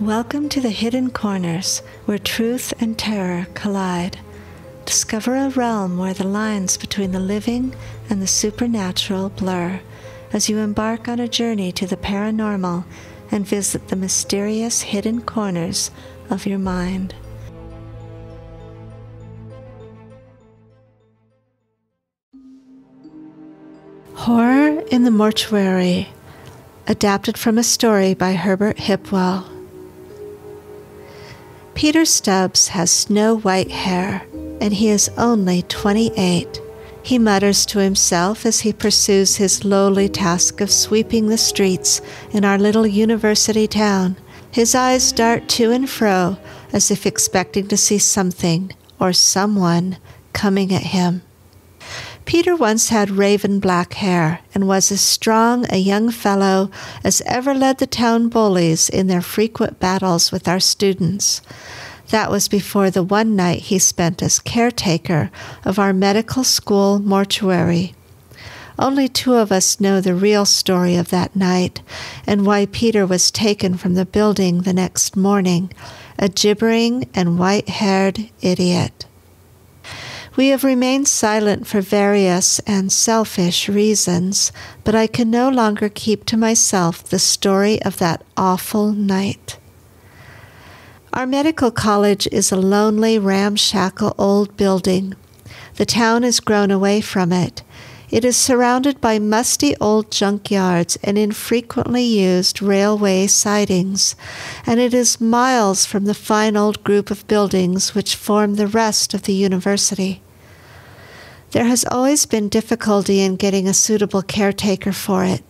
Welcome to the hidden corners where truth and terror collide. Discover a realm where the lines between the living and the supernatural blur as you embark on a journey to the paranormal and visit the mysterious hidden corners of your mind. Horror in the Mortuary, adapted from a story by Herbert Hipwell. Peter Stubbs has snow white hair, and he is only 28. He mutters to himself as he pursues his lowly task of sweeping the streets in our little university town. His eyes dart to and fro as if expecting to see something or someone coming at him. Peter once had raven black hair and was as strong a young fellow as ever led the town bullies in their frequent battles with our students. That was before the one night he spent as caretaker of our medical school mortuary. Only two of us know the real story of that night and why Peter was taken from the building the next morning, a gibbering and white haired idiot. We have remained silent for various and selfish reasons, but I can no longer keep to myself the story of that awful night. Our medical college is a lonely, ramshackle old building. The town has grown away from it. It is surrounded by musty old junkyards and infrequently used railway sidings, and it is miles from the fine old group of buildings which form the rest of the university. There has always been difficulty in getting a suitable caretaker for it.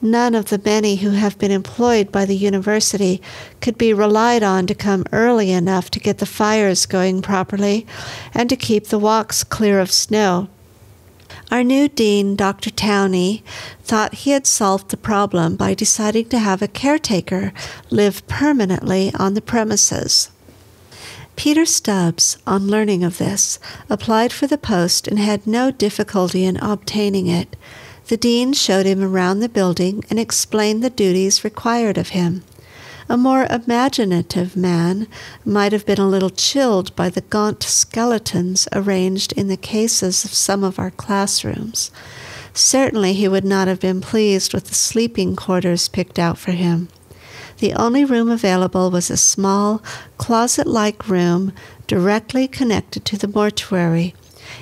None of the many who have been employed by the university could be relied on to come early enough to get the fires going properly and to keep the walks clear of snow. Our new dean, Dr. Towney, thought he had solved the problem by deciding to have a caretaker live permanently on the premises. Peter Stubbs, on learning of this, applied for the post and had no difficulty in obtaining it. The dean showed him around the building and explained the duties required of him. A more imaginative man might have been a little chilled by the gaunt skeletons arranged in the cases of some of our classrooms. Certainly he would not have been pleased with the sleeping quarters picked out for him. The only room available was a small, closet like room directly connected to the mortuary.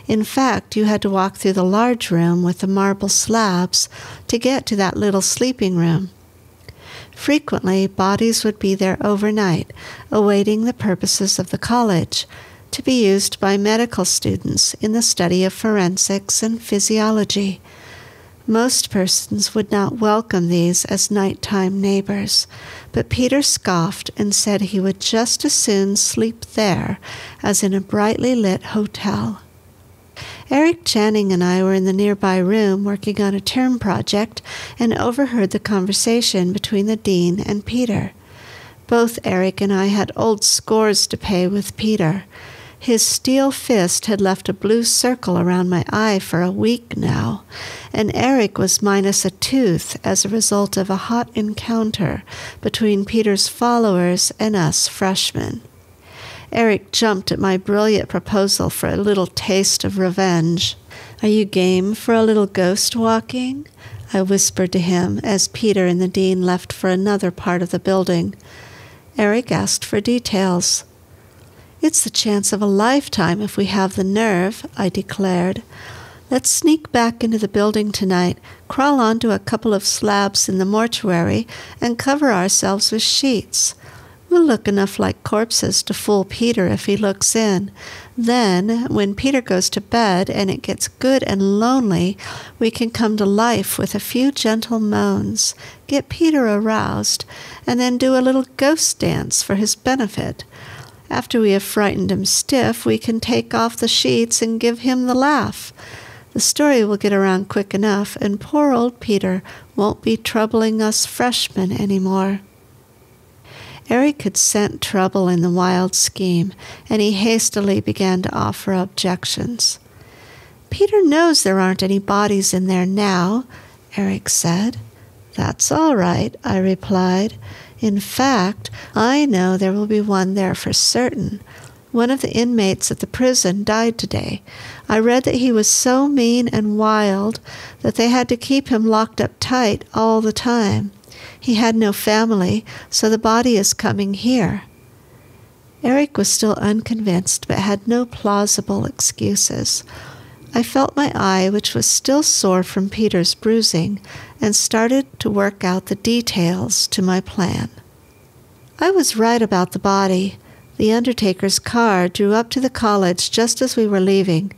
In fact, you had to walk through the large room with the marble slabs to get to that little sleeping room. Frequently, bodies would be there overnight, awaiting the purposes of the college, to be used by medical students in the study of forensics and physiology. Most persons would not welcome these as nighttime neighbors, but Peter scoffed and said he would just as soon sleep there as in a brightly lit hotel. Eric Channing and I were in the nearby room working on a term project and overheard the conversation between the dean and Peter. Both Eric and I had old scores to pay with Peter. His steel fist had left a blue circle around my eye for a week now, and Eric was minus a tooth as a result of a hot encounter between Peter's followers and us freshmen. Eric jumped at my brilliant proposal for a little taste of revenge. Are you game for a little ghost walking? I whispered to him as Peter and the dean left for another part of the building. Eric asked for details. It's the chance of a lifetime if we have the nerve, I declared. Let's sneak back into the building tonight, crawl onto a couple of slabs in the mortuary, and cover ourselves with sheets. We'll look enough like corpses to fool Peter if he looks in. Then, when Peter goes to bed and it gets good and lonely, we can come to life with a few gentle moans, get Peter aroused, and then do a little ghost dance for his benefit. After we have frightened him stiff, we can take off the sheets and give him the laugh. The story will get around quick enough, and poor old Peter won't be troubling us freshmen any more. Eric could scent trouble in the wild scheme, and he hastily began to offer objections. Peter knows there aren't any bodies in there now, Eric said. That's all right, I replied. In fact, I know there will be one there for certain. One of the inmates at the prison died today. I read that he was so mean and wild that they had to keep him locked up tight all the time. He had no family, so the body is coming here. Eric was still unconvinced, but had no plausible excuses. I felt my eye, which was still sore from Peter's bruising, and started to work out the details to my plan. I was right about the body. The undertaker's car drew up to the college just as we were leaving.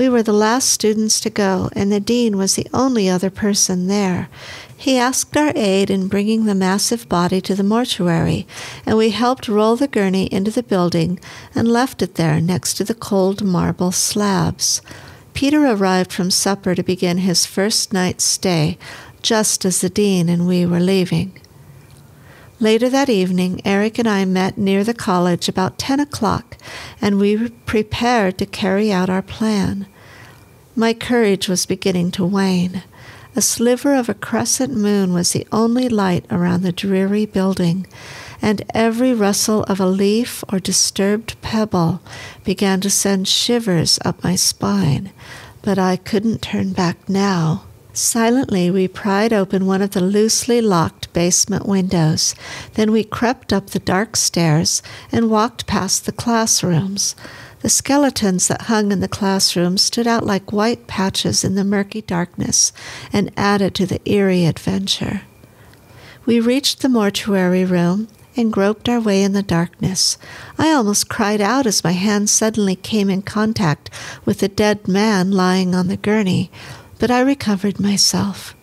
We were the last students to go, and the dean was the only other person there. He asked our aid in bringing the massive body to the mortuary, and we helped roll the gurney into the building and left it there next to the cold marble slabs. Peter arrived from supper to begin his first night's stay, just as the dean and we were leaving. Later that evening, Eric and I met near the college about 10 o'clock, and we prepared to carry out our plan. My courage was beginning to wane. A sliver of a crescent moon was the only light around the dreary building, and every rustle of a leaf or disturbed pebble began to send shivers up my spine. But I couldn't turn back now. Silently, we pried open one of the loosely locked basement windows. Then we crept up the dark stairs and walked past the classrooms. The skeletons that hung in the classroom stood out like white patches in the murky darkness and added to the eerie adventure. We reached the mortuary room and groped our way in the darkness. I almost cried out as my hand suddenly came in contact with the dead man lying on the gurney, but I recovered myself.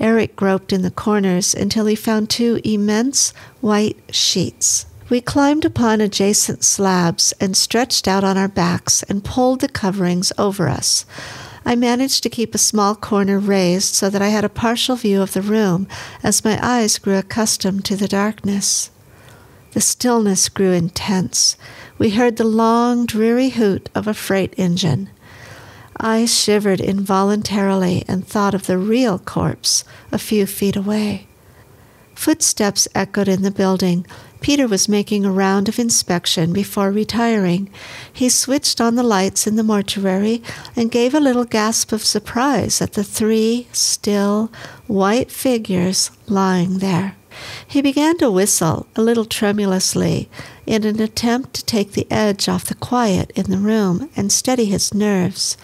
Eric groped in the corners until he found two immense white sheets. We climbed upon adjacent slabs and stretched out on our backs and pulled the coverings over us. I managed to keep a small corner raised so that I had a partial view of the room as my eyes grew accustomed to the darkness. The stillness grew intense. We heard the long, dreary hoot of a freight engine. I shivered involuntarily and thought of the real corpse a few feet away. Footsteps echoed in the building, Peter was making a round of inspection before retiring. He switched on the lights in the mortuary and gave a little gasp of surprise at the three still, white figures lying there. He began to whistle a little tremulously in an attempt to take the edge off the quiet in the room and steady his nerves.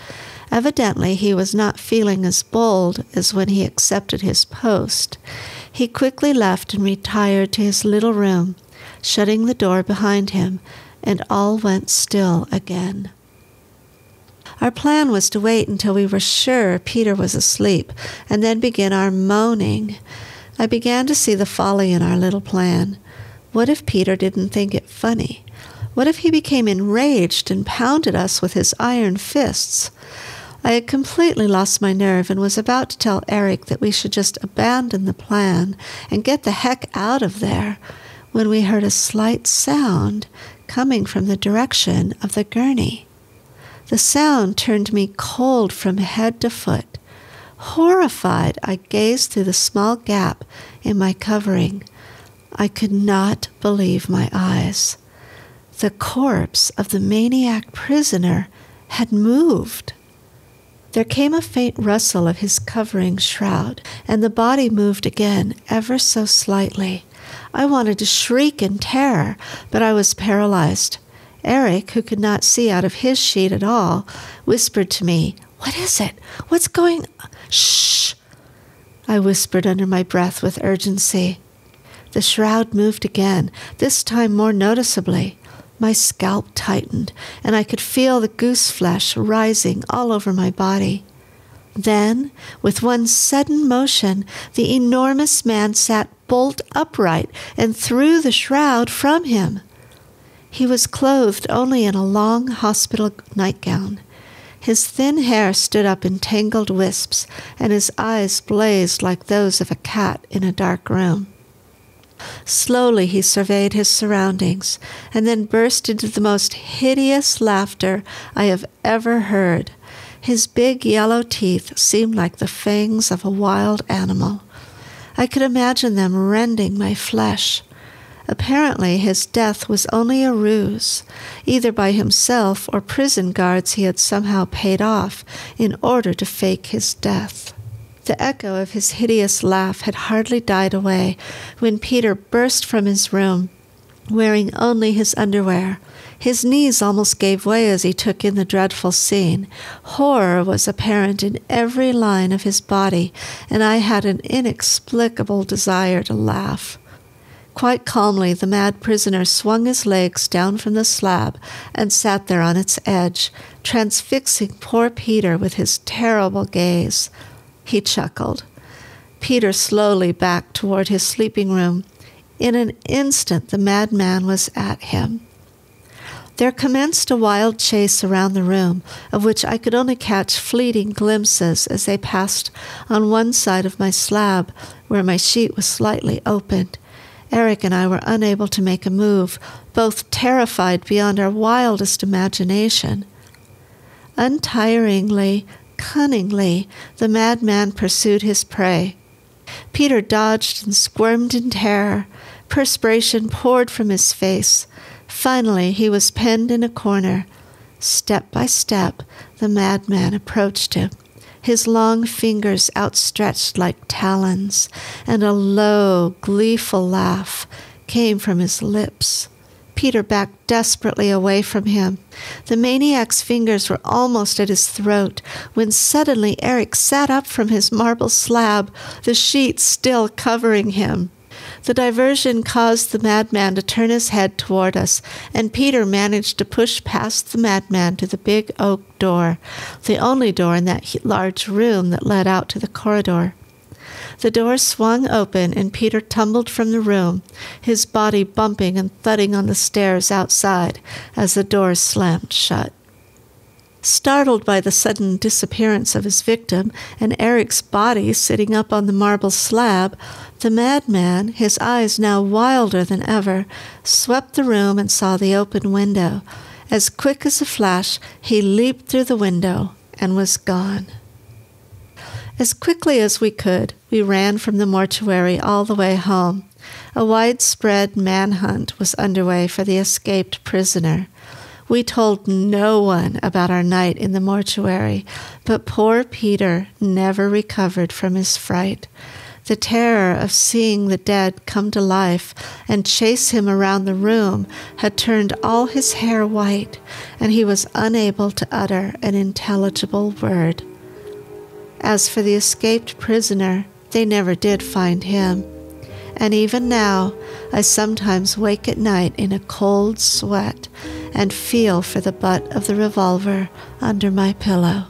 Evidently, he was not feeling as bold as when he accepted his post. He quickly left and retired to his little room shutting the door behind him, and all went still again. Our plan was to wait until we were sure Peter was asleep and then begin our moaning. I began to see the folly in our little plan. What if Peter didn't think it funny? What if he became enraged and pounded us with his iron fists? I had completely lost my nerve and was about to tell Eric that we should just abandon the plan and get the heck out of there when we heard a slight sound coming from the direction of the gurney. The sound turned me cold from head to foot. Horrified, I gazed through the small gap in my covering. I could not believe my eyes. The corpse of the maniac prisoner had moved. There came a faint rustle of his covering shroud, and the body moved again, ever so slightly. I wanted to shriek in terror, but I was paralyzed. Eric, who could not see out of his sheet at all, whispered to me, What is it? What's going Shh! I whispered under my breath with urgency. The shroud moved again, this time more noticeably. My scalp tightened, and I could feel the goose flesh rising all over my body. Then, with one sudden motion, the enormous man sat bolt upright and threw the shroud from him. He was clothed only in a long hospital nightgown. His thin hair stood up in tangled wisps, and his eyes blazed like those of a cat in a dark room. Slowly he surveyed his surroundings, and then burst into the most hideous laughter I have ever heard. His big yellow teeth seemed like the fangs of a wild animal. I could imagine them rending my flesh. Apparently, his death was only a ruse, either by himself or prison guards he had somehow paid off in order to fake his death. The echo of his hideous laugh had hardly died away when Peter burst from his room, wearing only his underwear. His knees almost gave way as he took in the dreadful scene. Horror was apparent in every line of his body, and I had an inexplicable desire to laugh. Quite calmly, the mad prisoner swung his legs down from the slab and sat there on its edge, transfixing poor Peter with his terrible gaze. He chuckled. Peter slowly backed toward his sleeping room. In an instant, the madman was at him. There commenced a wild chase around the room, of which I could only catch fleeting glimpses as they passed on one side of my slab, where my sheet was slightly opened. Eric and I were unable to make a move, both terrified beyond our wildest imagination. Untiringly, cunningly, the madman pursued his prey. Peter dodged and squirmed in terror. Perspiration poured from his face. Finally, he was penned in a corner. Step by step, the madman approached him his long fingers outstretched like talons, and a low, gleeful laugh came from his lips. Peter backed desperately away from him. The maniac's fingers were almost at his throat when suddenly Eric sat up from his marble slab, the sheet still covering him. The diversion caused the madman to turn his head toward us, and Peter managed to push past the madman to the big oak door, the only door in that large room that led out to the corridor. The door swung open, and Peter tumbled from the room, his body bumping and thudding on the stairs outside as the door slammed shut. Startled by the sudden disappearance of his victim and Eric's body sitting up on the marble slab, the madman, his eyes now wilder than ever, swept the room and saw the open window. As quick as a flash, he leaped through the window and was gone. As quickly as we could, we ran from the mortuary all the way home. A widespread manhunt was underway for the escaped prisoner. We told no one about our night in the mortuary, but poor Peter never recovered from his fright. The terror of seeing the dead come to life and chase him around the room had turned all his hair white, and he was unable to utter an intelligible word. As for the escaped prisoner, they never did find him. And even now, I sometimes wake at night in a cold sweat and feel for the butt of the revolver under my pillow.